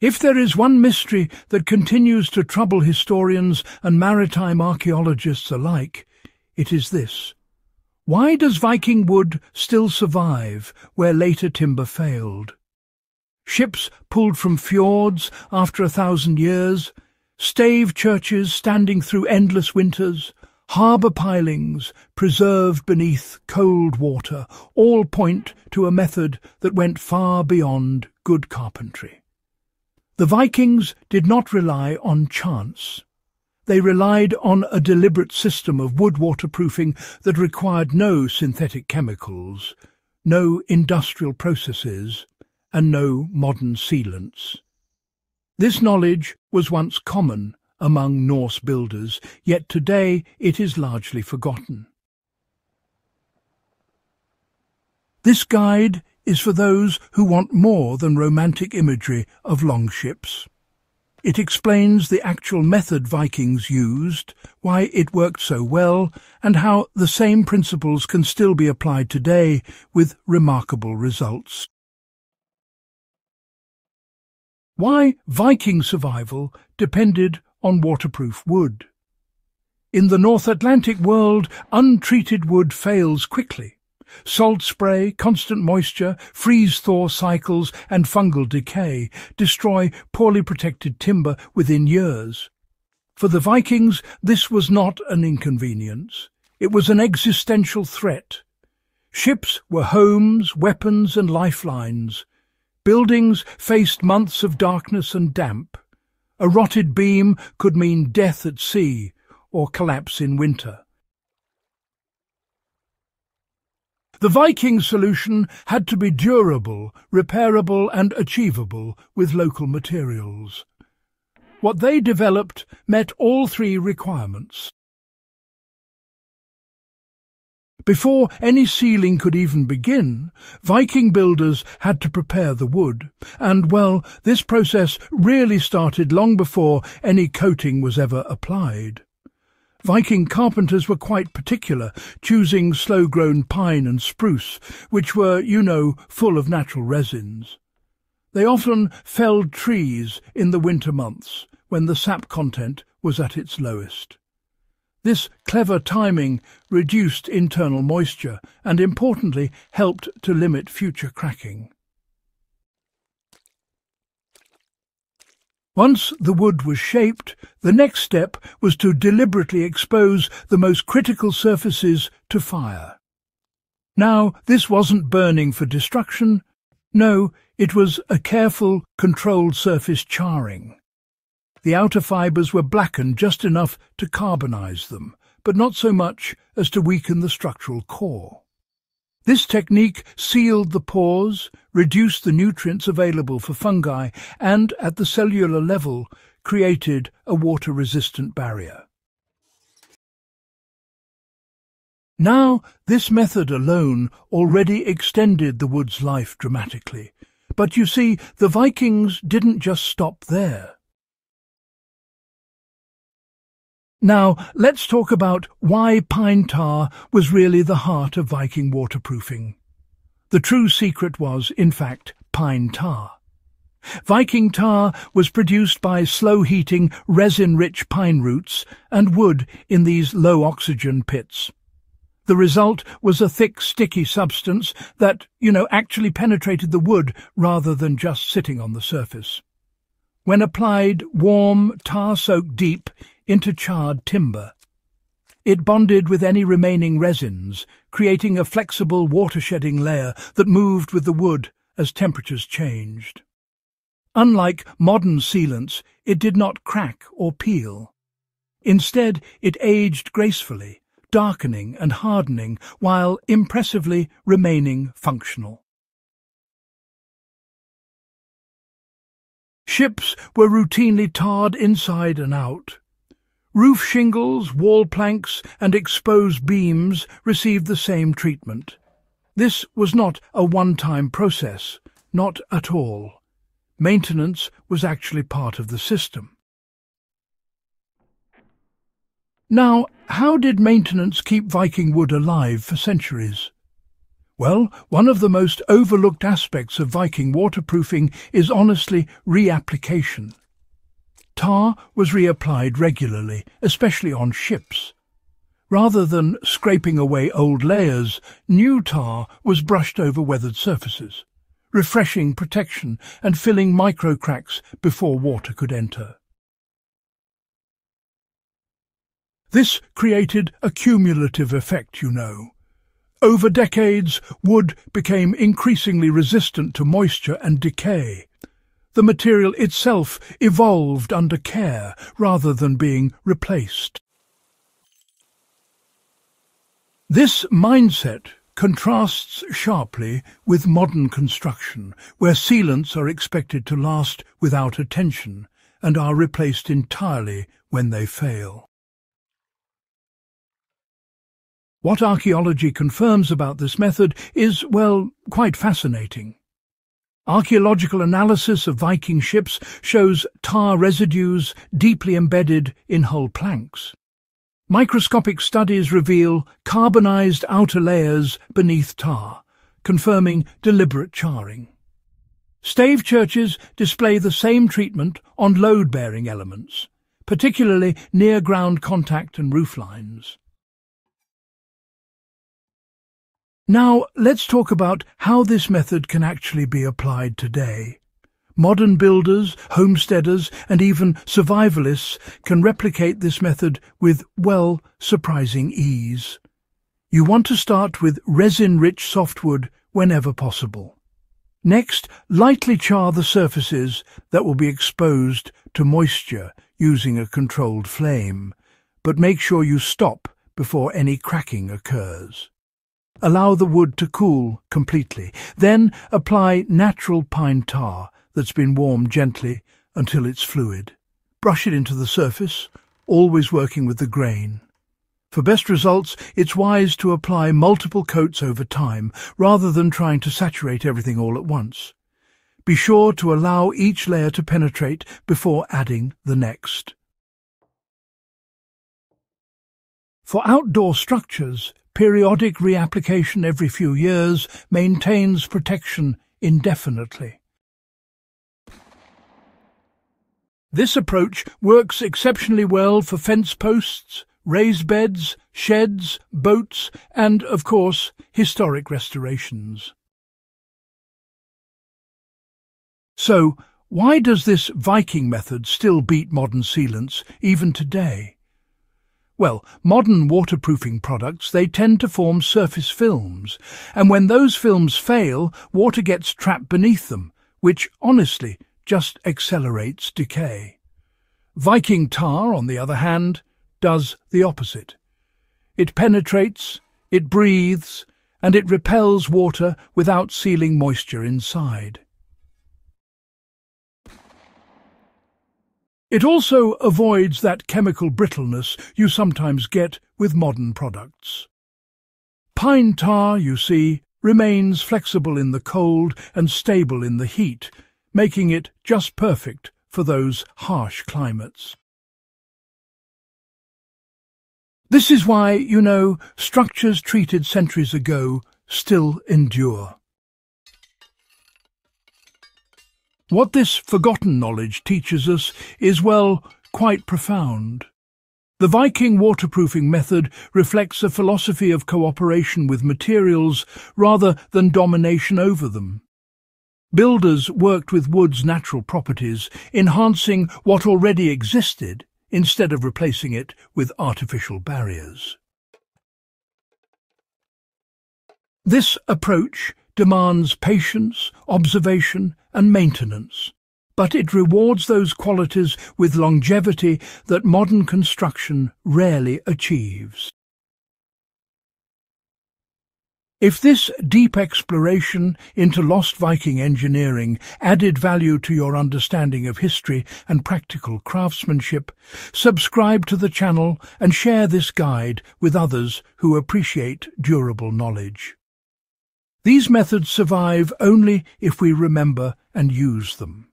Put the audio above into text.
If there is one mystery that continues to trouble historians and maritime archaeologists alike, it is this. Why does Viking wood still survive where later timber failed? Ships pulled from fjords after a thousand years, stave churches standing through endless winters, harbour pilings preserved beneath cold water, all point to a method that went far beyond good carpentry. The Vikings did not rely on chance. They relied on a deliberate system of wood waterproofing that required no synthetic chemicals, no industrial processes, and no modern sealants. This knowledge was once common among Norse builders, yet today it is largely forgotten. This guide is for those who want more than romantic imagery of longships. It explains the actual method Vikings used, why it worked so well, and how the same principles can still be applied today with remarkable results. Why Viking survival depended on waterproof wood. In the North Atlantic world, untreated wood fails quickly. Salt spray, constant moisture, freeze-thaw cycles and fungal decay destroy poorly protected timber within years. For the Vikings, this was not an inconvenience. It was an existential threat. Ships were homes, weapons and lifelines. Buildings faced months of darkness and damp. A rotted beam could mean death at sea or collapse in winter. The Viking solution had to be durable, repairable and achievable with local materials. What they developed met all three requirements. Before any sealing could even begin, Viking builders had to prepare the wood, and, well, this process really started long before any coating was ever applied. Viking carpenters were quite particular, choosing slow-grown pine and spruce, which were, you know, full of natural resins. They often felled trees in the winter months, when the sap content was at its lowest. This clever timing reduced internal moisture and, importantly, helped to limit future cracking. Once the wood was shaped, the next step was to deliberately expose the most critical surfaces to fire. Now, this wasn't burning for destruction. No, it was a careful, controlled surface charring. The outer fibres were blackened just enough to carbonize them, but not so much as to weaken the structural core. This technique sealed the pores, reduced the nutrients available for fungi, and, at the cellular level, created a water-resistant barrier. Now, this method alone already extended the wood's life dramatically. But you see, the Vikings didn't just stop there. Now, let's talk about why pine tar was really the heart of Viking waterproofing. The true secret was, in fact, pine tar. Viking tar was produced by slow-heating, resin-rich pine roots and wood in these low-oxygen pits. The result was a thick, sticky substance that, you know, actually penetrated the wood rather than just sitting on the surface. When applied warm, tar-soaked deep, into charred timber. It bonded with any remaining resins, creating a flexible water-shedding layer that moved with the wood as temperatures changed. Unlike modern sealants, it did not crack or peel. Instead, it aged gracefully, darkening and hardening while impressively remaining functional. Ships were routinely tarred inside and out, Roof shingles, wall planks and exposed beams received the same treatment. This was not a one-time process, not at all. Maintenance was actually part of the system. Now, how did maintenance keep Viking wood alive for centuries? Well, one of the most overlooked aspects of Viking waterproofing is honestly reapplication. Tar was reapplied regularly, especially on ships. Rather than scraping away old layers, new tar was brushed over weathered surfaces, refreshing protection and filling micro cracks before water could enter. This created a cumulative effect, you know. Over decades, wood became increasingly resistant to moisture and decay. The material itself evolved under care rather than being replaced. This mindset contrasts sharply with modern construction, where sealants are expected to last without attention and are replaced entirely when they fail. What archaeology confirms about this method is, well, quite fascinating. Archaeological analysis of Viking ships shows tar residues deeply embedded in hull planks. Microscopic studies reveal carbonized outer layers beneath tar, confirming deliberate charring. Stave churches display the same treatment on load-bearing elements, particularly near ground contact and rooflines. Now, let's talk about how this method can actually be applied today. Modern builders, homesteaders, and even survivalists can replicate this method with, well, surprising ease. You want to start with resin-rich softwood whenever possible. Next, lightly char the surfaces that will be exposed to moisture using a controlled flame, but make sure you stop before any cracking occurs. Allow the wood to cool completely. Then apply natural pine tar that's been warmed gently until it's fluid. Brush it into the surface, always working with the grain. For best results, it's wise to apply multiple coats over time, rather than trying to saturate everything all at once. Be sure to allow each layer to penetrate before adding the next. For outdoor structures, periodic reapplication every few years maintains protection indefinitely. This approach works exceptionally well for fence posts, raised beds, sheds, boats, and, of course, historic restorations. So, why does this Viking method still beat modern sealants, even today? Well, modern waterproofing products, they tend to form surface films, and when those films fail, water gets trapped beneath them, which, honestly, just accelerates decay. Viking tar, on the other hand, does the opposite. It penetrates, it breathes, and it repels water without sealing moisture inside. It also avoids that chemical brittleness you sometimes get with modern products. Pine tar, you see, remains flexible in the cold and stable in the heat, making it just perfect for those harsh climates. This is why, you know, structures treated centuries ago still endure. What this forgotten knowledge teaches us is, well, quite profound. The Viking waterproofing method reflects a philosophy of cooperation with materials rather than domination over them. Builders worked with wood's natural properties, enhancing what already existed instead of replacing it with artificial barriers. This approach demands patience, observation and maintenance, but it rewards those qualities with longevity that modern construction rarely achieves. If this deep exploration into lost Viking engineering added value to your understanding of history and practical craftsmanship, subscribe to the channel and share this guide with others who appreciate durable knowledge. These methods survive only if we remember and use them.